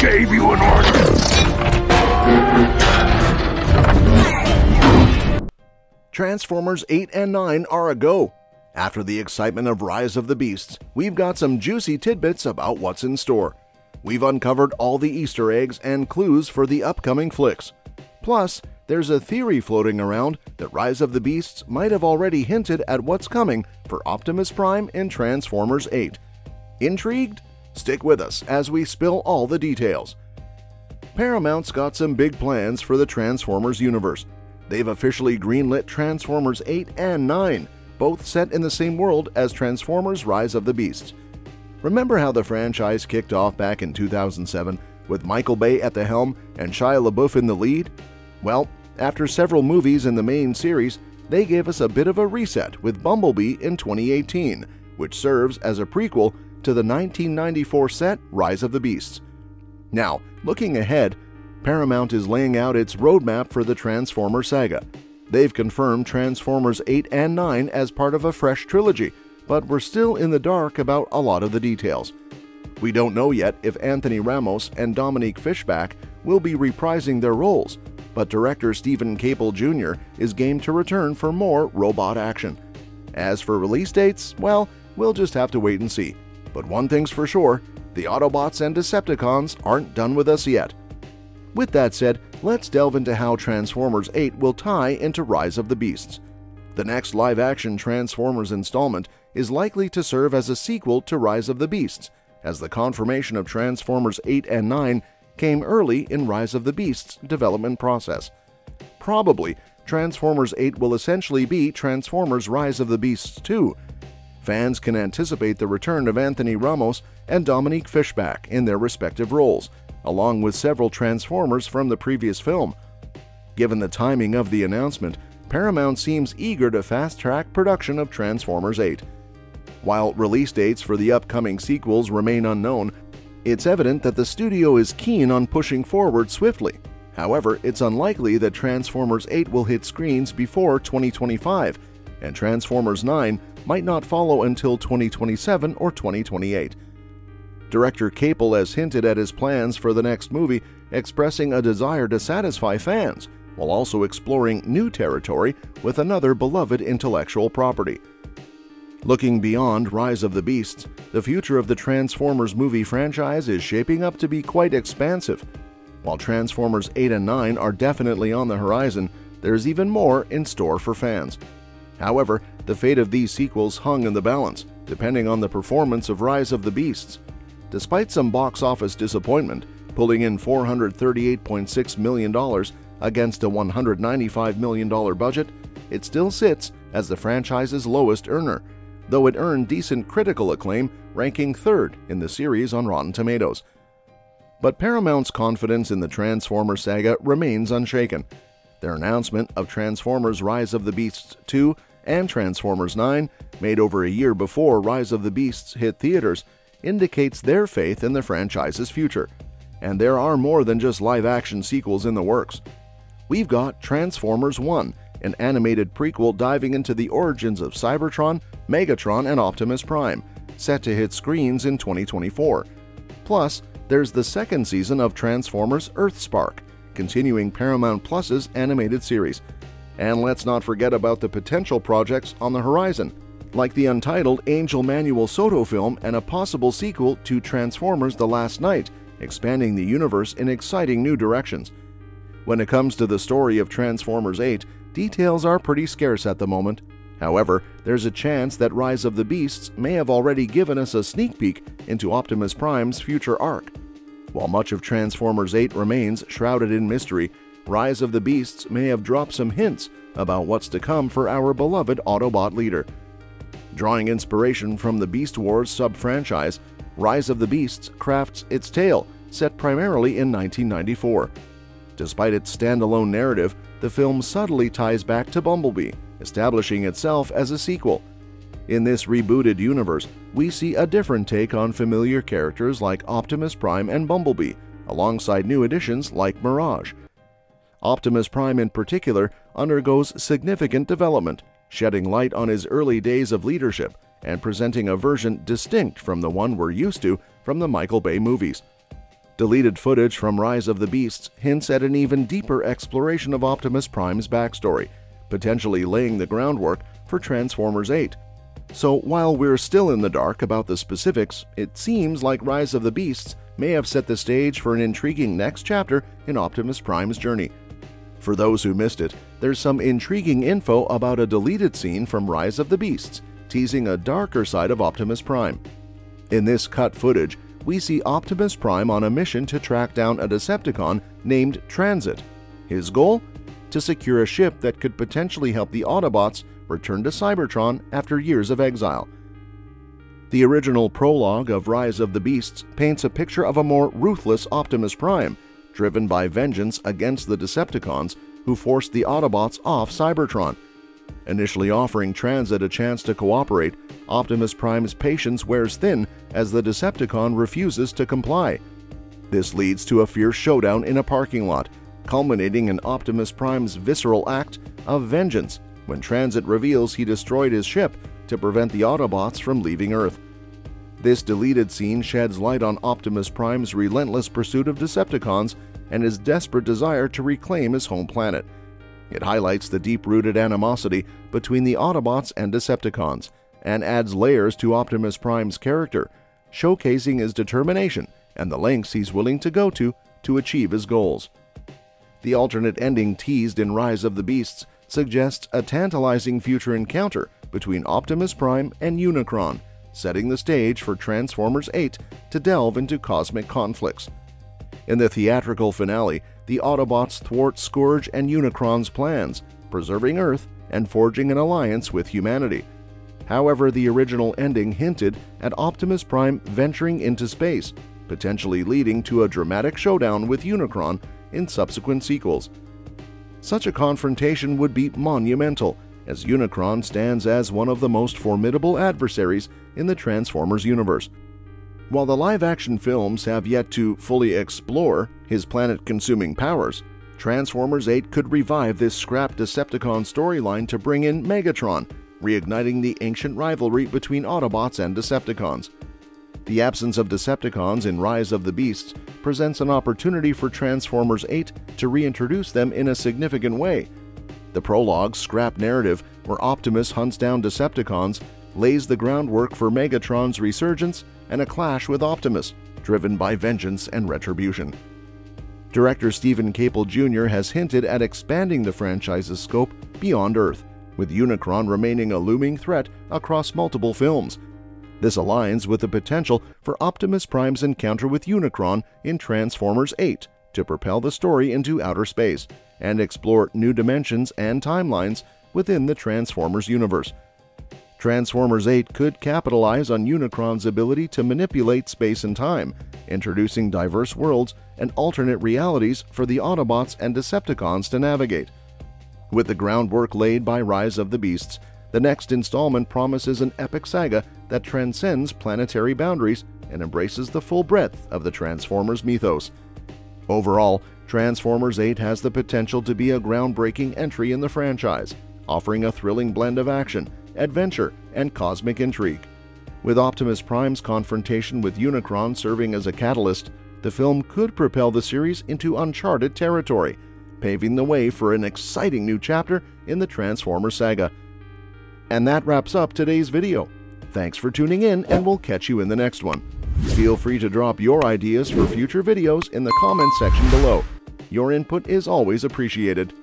gave you an order. Transformers 8 and 9 are a go. After the excitement of Rise of the Beasts, we've got some juicy tidbits about what's in store. We've uncovered all the Easter eggs and clues for the upcoming flicks. Plus, there's a theory floating around that Rise of the Beasts might have already hinted at what's coming for Optimus Prime in Transformers 8. Intrigued? Stick with us as we spill all the details. Paramount's got some big plans for the Transformers universe. They've officially greenlit Transformers 8 and 9, both set in the same world as Transformers Rise of the Beasts. Remember how the franchise kicked off back in 2007 with Michael Bay at the helm and Shia LaBeouf in the lead? Well, after several movies in the main series, they gave us a bit of a reset with Bumblebee in 2018, which serves as a prequel to the 1994 set Rise of the Beasts. Now, looking ahead, Paramount is laying out its roadmap for the Transformer saga. They've confirmed Transformers 8 and 9 as part of a fresh trilogy, but we're still in the dark about a lot of the details. We don't know yet if Anthony Ramos and Dominique Fishback will be reprising their roles, but director Steven Caple Jr. is game to return for more robot action. As for release dates, well, we'll just have to wait and see. But one thing's for sure the Autobots and Decepticons aren't done with us yet. With that said, let's delve into how Transformers 8 will tie into Rise of the Beasts. The next live action Transformers installment is likely to serve as a sequel to Rise of the Beasts, as the confirmation of Transformers 8 and 9 came early in Rise of the Beasts' development process. Probably, Transformers 8 will essentially be Transformers Rise of the Beasts 2. Fans can anticipate the return of Anthony Ramos and Dominique Fishback in their respective roles, along with several Transformers from the previous film. Given the timing of the announcement, Paramount seems eager to fast track production of Transformers 8. While release dates for the upcoming sequels remain unknown, it's evident that the studio is keen on pushing forward swiftly. However, it's unlikely that Transformers 8 will hit screens before 2025, and Transformers 9 might not follow until 2027 or 2028. Director Caple has hinted at his plans for the next movie, expressing a desire to satisfy fans, while also exploring new territory with another beloved intellectual property. Looking beyond Rise of the Beasts, the future of the Transformers movie franchise is shaping up to be quite expansive. While Transformers 8 and 9 are definitely on the horizon, there's even more in store for fans. However, the fate of these sequels hung in the balance, depending on the performance of Rise of the Beasts. Despite some box office disappointment, pulling in $438.6 million against a $195 million budget, it still sits as the franchise's lowest earner, though it earned decent critical acclaim, ranking third in the series on Rotten Tomatoes. But Paramount's confidence in the Transformers saga remains unshaken. Their announcement of Transformers Rise of the Beasts 2 and Transformers 9, made over a year before Rise of the Beasts hit theaters, indicates their faith in the franchise's future. And there are more than just live action sequels in the works. We've got Transformers 1, an animated prequel diving into the origins of Cybertron, Megatron, and Optimus Prime, set to hit screens in 2024. Plus, there's the second season of Transformers Earthspark, continuing Paramount Plus's animated series. And let's not forget about the potential projects on the horizon, like the untitled Angel Manuel Soto film and a possible sequel to Transformers The Last Knight, expanding the universe in exciting new directions. When it comes to the story of Transformers 8, details are pretty scarce at the moment. However, there's a chance that Rise of the Beasts may have already given us a sneak peek into Optimus Prime's future arc. While much of Transformers 8 remains shrouded in mystery, Rise of the Beasts may have dropped some hints about what's to come for our beloved Autobot leader. Drawing inspiration from the Beast Wars sub franchise, Rise of the Beasts crafts its tale, set primarily in 1994. Despite its standalone narrative, the film subtly ties back to Bumblebee, establishing itself as a sequel. In this rebooted universe, we see a different take on familiar characters like Optimus Prime and Bumblebee, alongside new additions like Mirage. Optimus Prime in particular undergoes significant development, shedding light on his early days of leadership and presenting a version distinct from the one we're used to from the Michael Bay movies. Deleted footage from Rise of the Beasts hints at an even deeper exploration of Optimus Prime's backstory, potentially laying the groundwork for Transformers 8. So while we're still in the dark about the specifics, it seems like Rise of the Beasts may have set the stage for an intriguing next chapter in Optimus Prime's journey. For those who missed it, there's some intriguing info about a deleted scene from Rise of the Beasts, teasing a darker side of Optimus Prime. In this cut footage, we see Optimus Prime on a mission to track down a Decepticon named Transit. His goal? To secure a ship that could potentially help the Autobots return to Cybertron after years of exile. The original prologue of Rise of the Beasts paints a picture of a more ruthless Optimus Prime, driven by vengeance against the Decepticons who forced the Autobots off Cybertron. Initially offering Transit a chance to cooperate, Optimus Prime's patience wears thin as the Decepticon refuses to comply. This leads to a fierce showdown in a parking lot, culminating in Optimus Prime's visceral act of vengeance when Transit reveals he destroyed his ship to prevent the Autobots from leaving Earth. This deleted scene sheds light on Optimus Prime's relentless pursuit of Decepticons and his desperate desire to reclaim his home planet. It highlights the deep-rooted animosity between the Autobots and Decepticons, and adds layers to Optimus Prime's character, showcasing his determination and the lengths he's willing to go to to achieve his goals. The alternate ending teased in Rise of the Beasts suggests a tantalizing future encounter between Optimus Prime and Unicron, setting the stage for Transformers 8 to delve into cosmic conflicts. In the theatrical finale, the Autobots thwart Scourge and Unicron's plans, preserving Earth and forging an alliance with humanity. However, the original ending hinted at Optimus Prime venturing into space, potentially leading to a dramatic showdown with Unicron in subsequent sequels. Such a confrontation would be monumental, as Unicron stands as one of the most formidable adversaries in the Transformers universe. While the live-action films have yet to fully explore his planet-consuming powers, Transformers 8 could revive this scrapped Decepticon storyline to bring in Megatron, reigniting the ancient rivalry between Autobots and Decepticons. The absence of Decepticons in Rise of the Beasts presents an opportunity for Transformers 8 to reintroduce them in a significant way. The prologue's scrap narrative, where Optimus hunts down Decepticons, lays the groundwork for Megatron's resurgence and a clash with Optimus, driven by vengeance and retribution. Director Steven Caple Jr. has hinted at expanding the franchise's scope beyond Earth, with Unicron remaining a looming threat across multiple films. This aligns with the potential for Optimus Prime's encounter with Unicron in Transformers 8 to propel the story into outer space and explore new dimensions and timelines within the Transformers universe. Transformers 8 could capitalize on Unicron's ability to manipulate space and time, introducing diverse worlds and alternate realities for the Autobots and Decepticons to navigate. With the groundwork laid by Rise of the Beasts, the next installment promises an epic saga that transcends planetary boundaries and embraces the full breadth of the Transformers mythos. Overall, Transformers 8 has the potential to be a groundbreaking entry in the franchise, offering a thrilling blend of action, adventure, and cosmic intrigue. With Optimus Prime's confrontation with Unicron serving as a catalyst, the film could propel the series into uncharted territory, paving the way for an exciting new chapter in the Transformers saga. And that wraps up today's video. Thanks for tuning in, and we'll catch you in the next one. Feel free to drop your ideas for future videos in the comments section below. Your input is always appreciated.